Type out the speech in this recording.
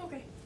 Okay.